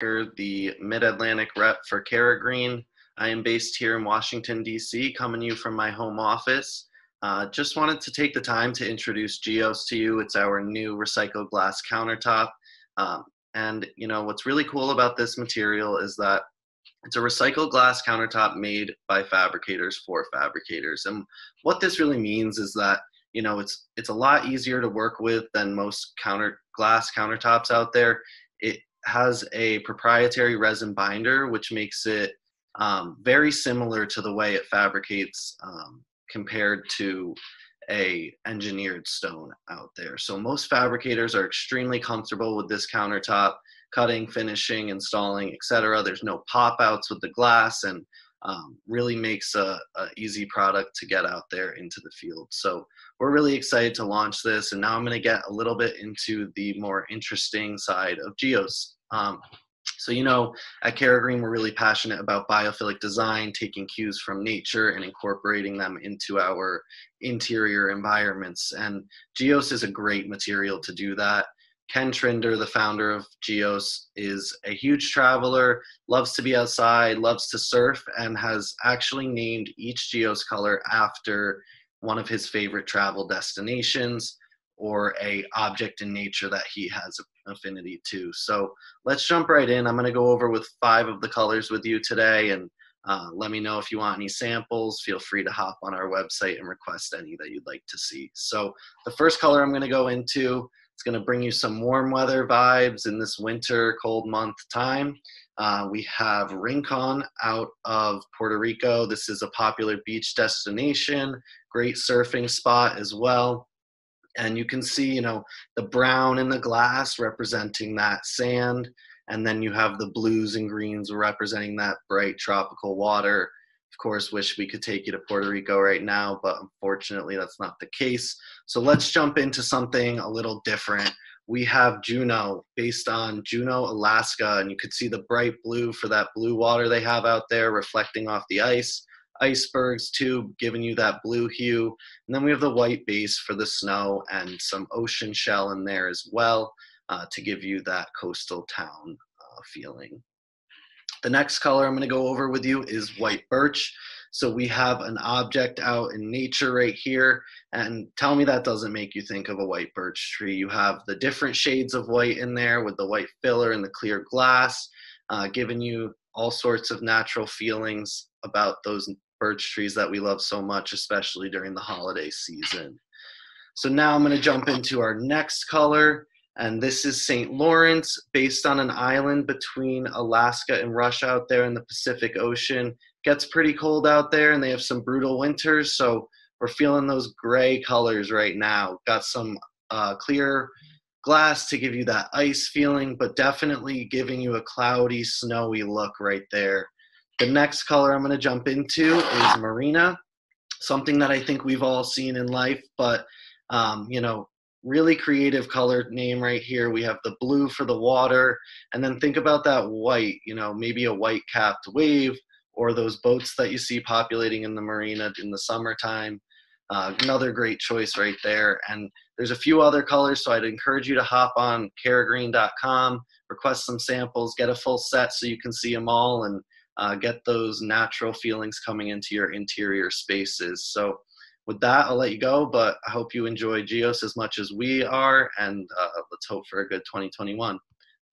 the Mid-Atlantic rep for Green. I am based here in Washington, D.C., coming to you from my home office. Uh, just wanted to take the time to introduce Geos to you. It's our new recycled glass countertop. Um, and you know what's really cool about this material is that it's a recycled glass countertop made by fabricators for fabricators. And what this really means is that you know it's it's a lot easier to work with than most counter glass countertops out there. It has a proprietary resin binder, which makes it um, very similar to the way it fabricates um, compared to a engineered stone out there. So most fabricators are extremely comfortable with this countertop, cutting, finishing, installing, etc. There's no pop outs with the glass and um, really makes a, a, easy product to get out there into the field. So we're really excited to launch this. And now I'm going to get a little bit into the more interesting side of Geos. Um, so, you know, at Green, we're really passionate about biophilic design, taking cues from nature and incorporating them into our interior environments. And Geos is a great material to do that. Ken Trinder, the founder of Geos, is a huge traveler, loves to be outside, loves to surf, and has actually named each Geos color after one of his favorite travel destinations or a object in nature that he has affinity to. So let's jump right in. I'm going to go over with five of the colors with you today and uh, let me know if you want any samples. Feel free to hop on our website and request any that you'd like to see. So the first color I'm going to go into, it's going to bring you some warm weather vibes in this winter cold month time. Uh, we have Rincon out of Puerto Rico. This is a popular beach destination, great surfing spot as well and you can see you know the brown in the glass representing that sand and then you have the blues and greens representing that bright tropical water. Of course wish we could take you to puerto rico right now but unfortunately that's not the case. So let's jump into something a little different. We have juneau based on juneau alaska and you could see the bright blue for that blue water they have out there reflecting off the ice icebergs too, giving you that blue hue. And then we have the white base for the snow and some ocean shell in there as well uh, to give you that coastal town uh, feeling. The next color I'm going to go over with you is white birch. So we have an object out in nature right here. And tell me that doesn't make you think of a white birch tree. You have the different shades of white in there with the white filler and the clear glass, uh, giving you all sorts of natural feelings about those birch trees that we love so much, especially during the holiday season. So now I'm going to jump into our next color, and this is St. Lawrence, based on an island between Alaska and Russia out there in the Pacific Ocean. Gets pretty cold out there, and they have some brutal winters, so we're feeling those gray colors right now. Got some uh, clear glass to give you that ice feeling, but definitely giving you a cloudy, snowy look right there. The next color I'm going to jump into is Marina, something that I think we've all seen in life, but um, you know, really creative color name right here. We have the blue for the water, and then think about that white, you know, maybe a white capped wave or those boats that you see populating in the marina in the summertime. Uh, another great choice right there. And there's a few other colors, so I'd encourage you to hop on caragreen.com, request some samples, get a full set so you can see them all, and uh, get those natural feelings coming into your interior spaces. So with that, I'll let you go, but I hope you enjoy Geos as much as we are, and uh, let's hope for a good 2021.